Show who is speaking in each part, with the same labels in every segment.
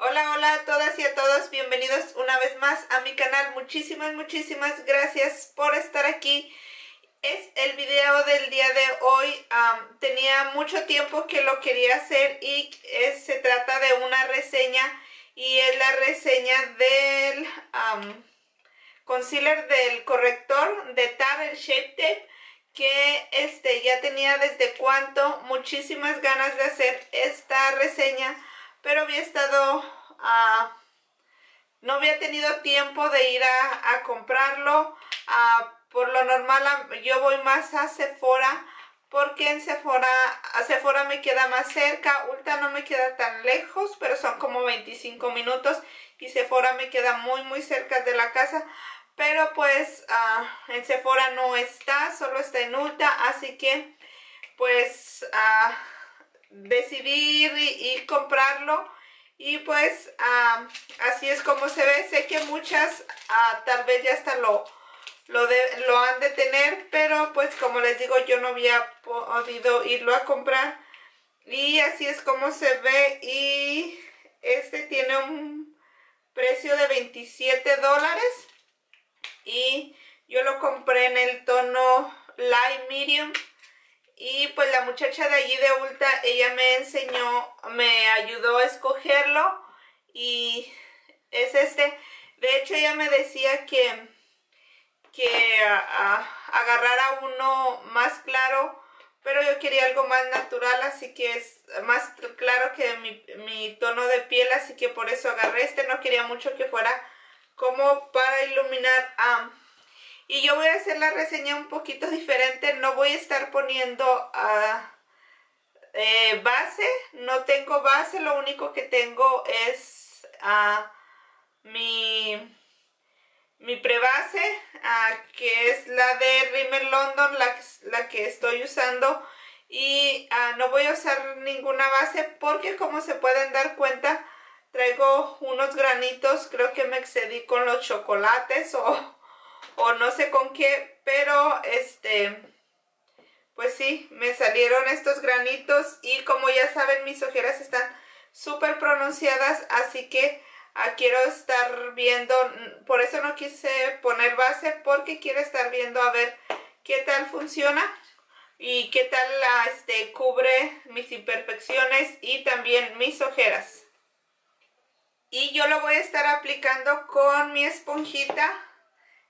Speaker 1: Hola, hola a todas y a todos, bienvenidos una vez más a mi canal. Muchísimas, muchísimas gracias por estar aquí. Es el video del día de hoy. tenía mucho tiempo que lo quería hacer y se trata de una reseña y es la reseña del concealer del corrector de Tarte Shape Tape que este ya tenía desde cuánto muchísimas ganas de hacer esta reseña pero había estado uh, no había tenido tiempo de ir a, comprarlo. Uh, por lo normal yo voy más a Sephora porque en Sephora, a Sephora me queda más cerca, Ulta no me queda tan lejos, pero son como 25 minutos y Sephora me queda muy muy cerca de la casa, pero pues uh, en Sephora no está, solo está en Ulta, así que pues uh, decidí ir y, comprarlo y pues uh, así es como se ve, sé que muchas tal vez ya hasta lo lo, de, lo han de tener, pero pues como les digo, yo no había podido irlo a comprar. Y así es como se ve y este tiene un precio de 27 dólares. Y yo lo compré en el tono Light Medium. Y pues la muchacha de allí de Ulta, ella me enseñó, me ayudó a escogerlo. Y es este. De hecho, ella me decía que que agarrara uno más claro, pero yo quería algo más natural, así que es más claro que mi, tono de piel, así que por eso agarré este, no quería mucho que fuera como para iluminar. Y yo voy a hacer la reseña un poquito diferente, no voy a estar poniendo eh, base, no tengo base, lo único que tengo es mi mi prebase, ah, que es la de Rimmel London, la, que estoy usando. Y ah, no voy a usar ninguna base porque como se pueden dar cuenta, traigo unos granitos. Creo que me excedí con los chocolates o, o no sé con qué, pero este... Pues sí, me salieron estos granitos y como ya saben mis ojeras están súper pronunciadas, así que Ah, quiero estar viendo, por eso no quise poner base, porque quiero estar viendo a ver qué tal funciona y qué tal este, cubre mis imperfecciones y también mis ojeras. Y yo lo voy a estar aplicando con mi esponjita.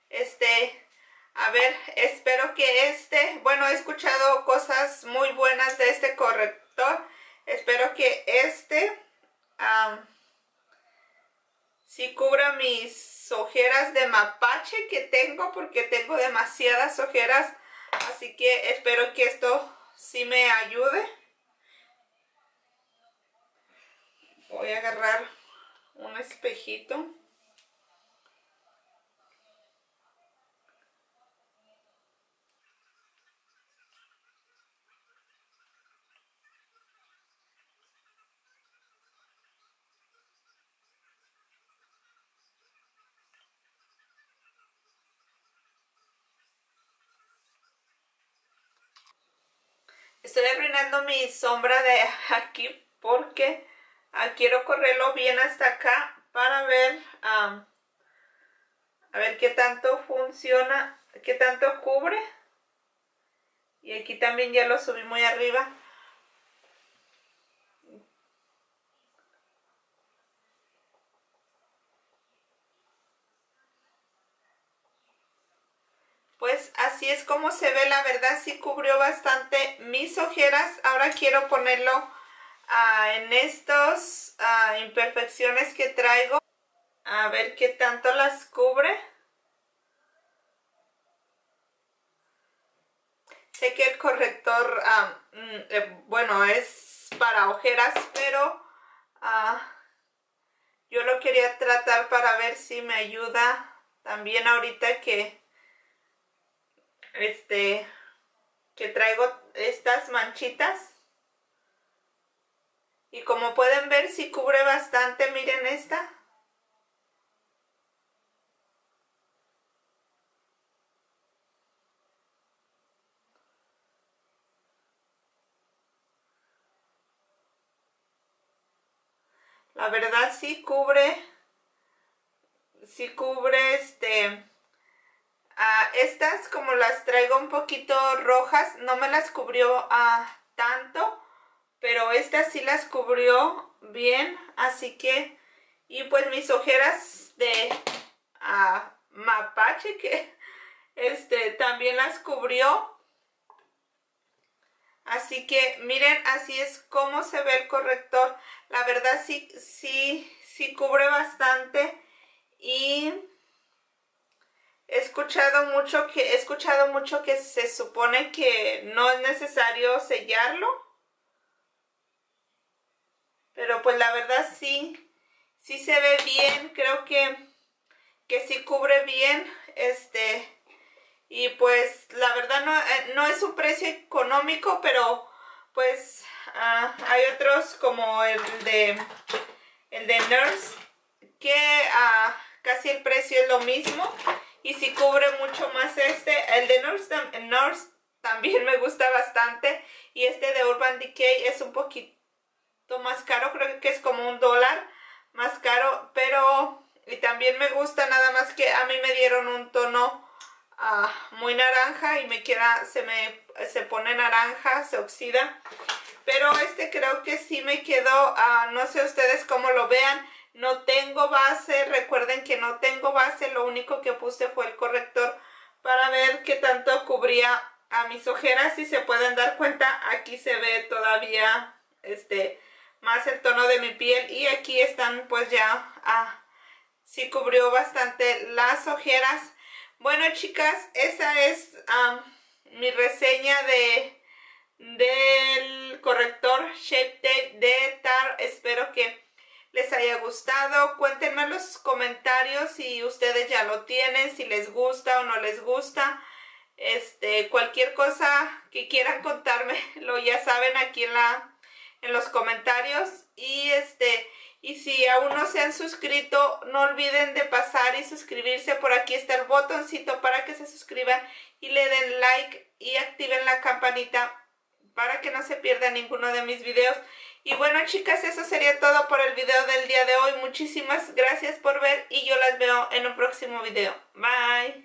Speaker 1: Este, a ver, espero que este, bueno, he escuchado cosas muy buenas de este corrector. Espero que este si cubra mis ojeras de mapache que tengo porque tengo demasiadas ojeras. Así que espero que esto sí me ayude. Voy a agarrar un espejito. Estoy arruinando mi sombra de aquí porque ah, quiero correrlo bien hasta acá para ver a ver qué tanto funciona, qué tanto cubre. Y aquí también ya lo subí muy arriba. Pues así es como se ve, la verdad sí cubrió bastante mis ojeras. Ahora quiero ponerlo ah, en estas ah, imperfecciones que traigo. A ver qué tanto las cubre. Sé que el corrector, ah, mm, eh, bueno, es para ojeras, pero yo lo quería tratar para ver si me ayuda también ahorita que este, que traigo estas manchitas. Y como pueden ver, si cubre bastante, miren esta. La verdad sí cubre, sí cubre este... estas como las traigo un poquito rojas, no me las cubrió a tanto, pero estas sí las cubrió bien, así que, y pues mis ojeras de mapache que este también las cubrió, así que miren, así es como se ve el corrector, la verdad sí, sí, sí cubre bastante y he escuchado mucho que he escuchado mucho que se supone que no es necesario sellarlo. Pero pues la verdad sí sí se ve bien creo que que sí cubre bien este y pues la verdad no, eh, no es un precio económico pero pues ah, hay otros como el de el de Nurse que uh, casi el precio es lo mismo y si cubre mucho más este. El de Nurse, también me gusta bastante y este de Urban Decay es un poquito más caro, creo que es como un dólar más caro, pero y también me gusta nada más que a mí me dieron un tono uh, muy naranja y me queda, se me se pone naranja, se oxida, pero este creo que sí me quedó, uh, no sé ustedes cómo lo vean, no tengo base, recuerden que no tengo base, lo único que puse fue el corrector para ver qué tanto cubría a mis ojeras. Si se pueden dar cuenta, aquí se ve todavía este más el tono de mi piel y aquí están pues ya, ah, sí cubrió bastante las ojeras. Bueno chicas, esa es mi reseña de del corrector Shape Tape de Tar. Espero que les haya gustado. Cuéntenme en los comentarios si ustedes ya lo tienen, si les gusta o no les gusta. Este, cualquier cosa que quieran contarme, lo ya saben aquí en la en los comentarios y este y si aún no se han suscrito, no olviden de pasar y suscribirse. Por aquí está el botoncito para que se suscriban y le den like y activen la campanita para que no se pierda ninguno de mis videos. Y bueno chicas, eso sería todo por el video del día de hoy. Muchísimas gracias por ver y yo las veo en un próximo video. Bye.